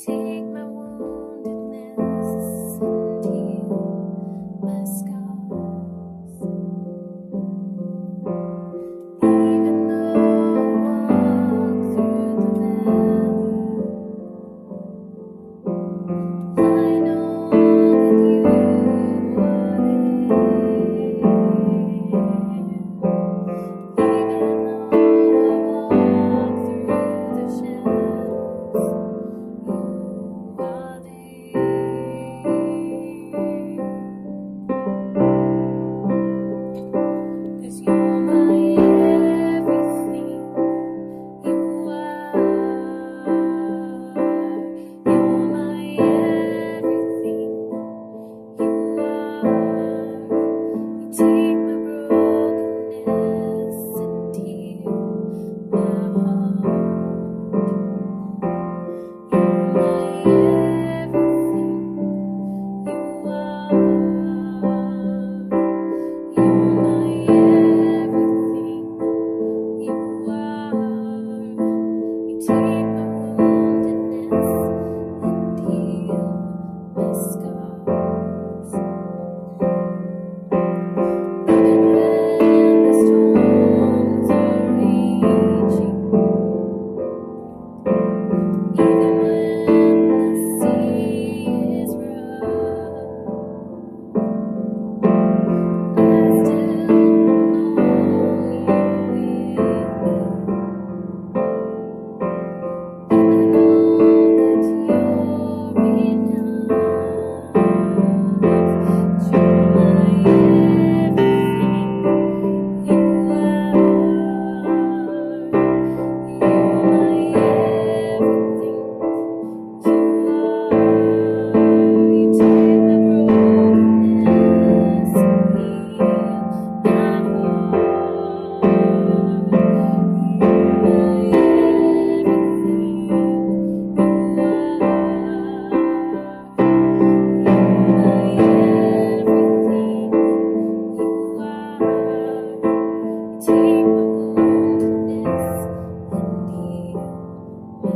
See.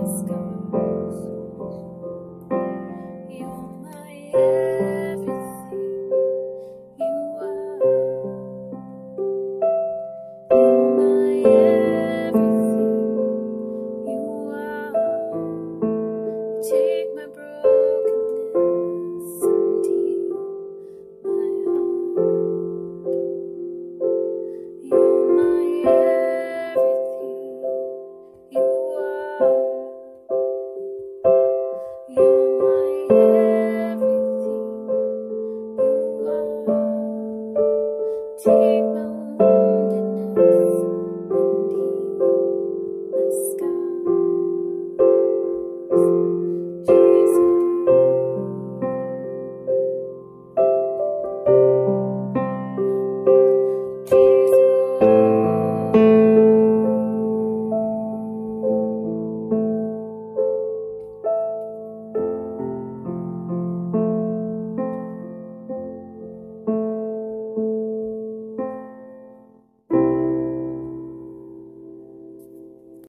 go.